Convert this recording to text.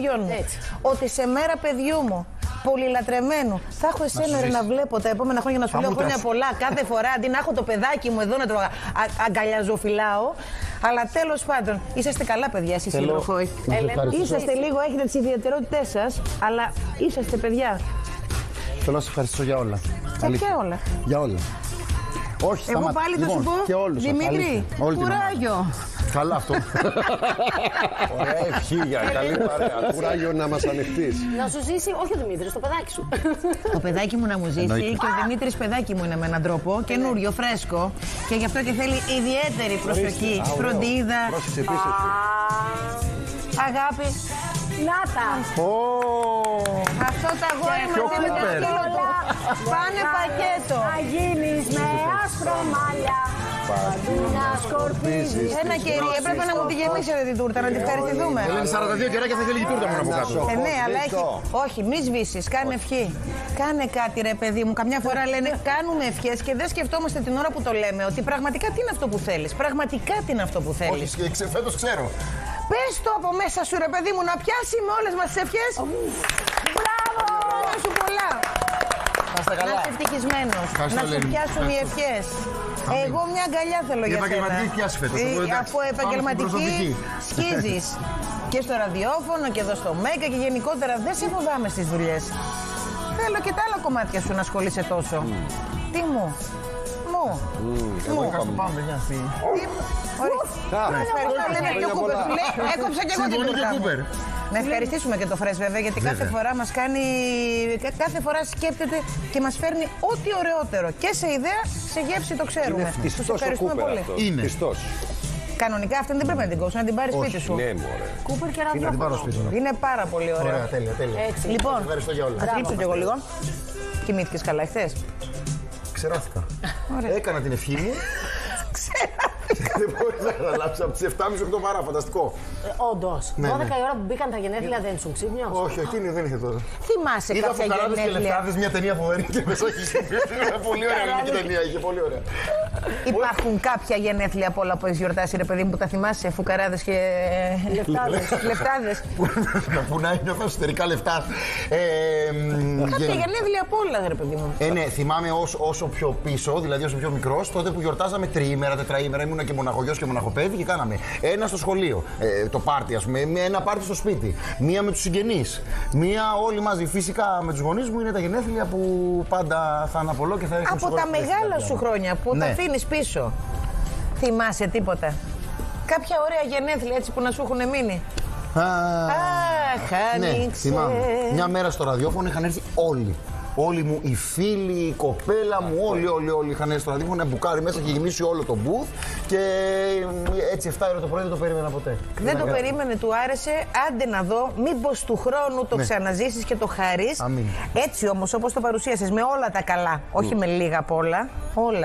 παιδιών μου. Έτσι. Ότι σε μέρα παιδιού μου, πολυλατρεμένου, θα έχω εσένα ρε, να βλέπω τα επόμενα χρόνια να σου λέω χρόνια πολλά. Κάθε φορά αντί να έχω το παιδάκι μου εδώ να το α- α- αγκαλιαζοφυλάω. Αλλά τέλος πάντων, είσαστε καλά παιδιά εσείς οι Θέλω Βροχόοι. να σε Έλε, ευχαριστήσω. Είσαστε λίγο, έχετε τις ιδιαιτερότητές σας, αλλά είσαστε παιδιά. Θέλω να σε ευχαριστήσω για όλα. Και Αλήθεια. ποια όλα; Για όλα. Όχι, Εγώ σταμάτα. πάλι θα σου Λοιπόν, πω, Και όλους σας, Δημήτρη, αλήθεια. Όλη την ομάδα. κουράγιο. Καλά αυτό. Ωραία ευχή για καλή παρέα. Κουράγιο να μας ανοιχτείς. Να σου ζήσει, όχι ο Δημήτρης, το παιδάκι σου. Το παιδάκι μου να μου ζήσει Εννοείται. και ο Δημήτρης παιδάκι μου είναι με έναν τρόπο, καινούριο, φρέσκο και γι' αυτό και θέλει ιδιαίτερη προσοχή, φροντίδα, Πρόσεξε επίσης. αγάπη. Να τα! Ω, Αυτό τα αγόρι Ποιο μαζί με το Κούπερ. σκύλο του πάνε πακέτο. Να σκορπίζεις. Ένα κερί, έπρεπε να μου τη γεμίσετε την τούρτα, να τη ευχαριστηθούμε. Είναι 42 καιρά και θα θέλει και τούρτα μόνο από κάτω. Ε, ναι, αλλά έχει. Όχι, μη σβήσεις, κάνε ευχή. Κάνε κάτι, ρε παιδί μου. Καμιά φορά λένε κάνουμε ευχές και δεν σκεφτόμαστε την ώρα που το λέμε ότι πραγματικά τι είναι αυτό που θέλεις. Πραγματικά τι είναι αυτό που θέλεις. Όχι, φέτος ξέρω. Πες το από μέσα σου, ρε παιδί μου, να πιάσει με όλες μας τις ευχές. Μπράβο! Χρόνια σου πολλά. Να είστε Να καλά. είσαι ευτυχισμένος. Ευχαριστώ, Να σου Ελένη. πιάσουν οι ευχές. Εγώ μια αγκαλιά θέλω Η για σένα. επαγγελματική έχει πιάσει φέτος, Ε, οπότε εντάξει, Από πάμε στην επαγγελματική προσωπική. σκίζεις. και στο ραδιόφωνο και εδώ στο ΜΕΚΑ και γενικότερα δεν σε φοβάμαι στις δουλειές. Θέλω και τα άλλα κομμάτια σου να ασχολείσαι τόσο. Τι μου; Μου. Μου. Πάμε, για στη... Ωραία. Ευχαριστώ, Λένα, και ο Κούπερ. Σου λέει, Έκοψα και εγώ την Συμφωνώ και τούρτα μου. Κούπερ; Να ευχαριστήσουμε και το Φρέσ βέβαια γιατί κάθε Βέβαια. φορά μας κάνει, κα- κάθε φορά σκέπτεται και μας φέρνει ό,τι ωραιότερο και σε ιδέα, σε γεύση το ξέρουμε. Είναι Τους φτιστό ο ευχαριστούμε Κούπερ πολύ. αυτός. Είναι. Φτιστός. Κανονικά αυτή δεν πρέπει να την κόψεις, να την πάρεις σπίτι σου. Ναι, μωρέ. Κούπερ και Να την ραδιόφωνο. πάρω σπίτι μου. Είναι πάρα πολύ ωραίο. Ωραία, τέλεια, τέλεια. Έτσι. Λοιπόν, Ευχαριστώ για όλα. θα κρύψω κι εγώ λίγο. Κοιμήθηκες καλά εχθές. Ξεράθηκα. Έκανα την ευχή μου. Δεν μπορεί να καταλάβει από τις 7.30 8 μάρα, φανταστικό. Όντως. 12 Ναι, ναι. η ώρα που μπήκαν τα γενέθλια δεν σου ξύπνιο. Όχι, εκείνη δεν είχε τώρα. Θυμάσαι Είδα κάποια φουκαράδε και γενέθλια. λεφτάδες, μια ταινία φοβερή και μέσα έχει Είναι πολύ ωραία ελληνική ταινία, είχε πολύ ωραία. Υπάρχουν κάποια γενέθλια από όλα που έχεις γιορτάσει, ρε παιδί μου, που τα θυμάσαι, φουκαράδες και Λεφτάδες. λεφτάδες. Να πού να είναι αυτά εσωτερικά λεφτά. Ε, μ, Κάποια γεν- γενέθλια από όλα, ρε παιδί μου. Ε, ναι, θυμάμαι όσο, όσο πιο πίσω, δηλαδή όσο πιο μικρός, τότε που γιορτάζαμε τριήμερα, τετραήμερα, ήμουνα και μοναχογιός και μοναχοπέδι και κάναμε ένα στο σχολείο, ε, το πάρτι, ας πούμε, με ένα πάρτι στο σπίτι, μία με τους συγγενείς, μία όλοι μαζί. Φυσικά με τους γονείς μου είναι τα γενέθλια που πάντα θα αναπολώ και θα έχουν Από τα μεγάλα σου χρόνια που τα Ναι. αφήνεις πίσω. Θυμάσαι τίποτα; Κάποια ωραία γενέθλια έτσι που να σου έχουν μείνει; Αχ, ναι, άνοιξε. θυμάμαι. Μια μέρα στο ραδιόφωνο είχαν έρθει όλοι. Όλοι μου, οι φίλοι, η κοπέλα μου, όλοι, όλοι, όλοι είχαν έρθει στο ραδιόφωνο, ένα μπουκάρι μέσα και γεμίσει όλο το booth και έτσι 7 ώρα το πρωί δεν το περίμενα ποτέ. Δεν το περίμενε, του άρεσε. Άντε να δω, μήπως του χρόνου το Ναι. ξαναζήσεις και το χαρείς. Αμήν. Έτσι όμως, όπως το παρουσίασες, με όλα τα καλά. Όχι με λίγα απ' όλα. Όλα.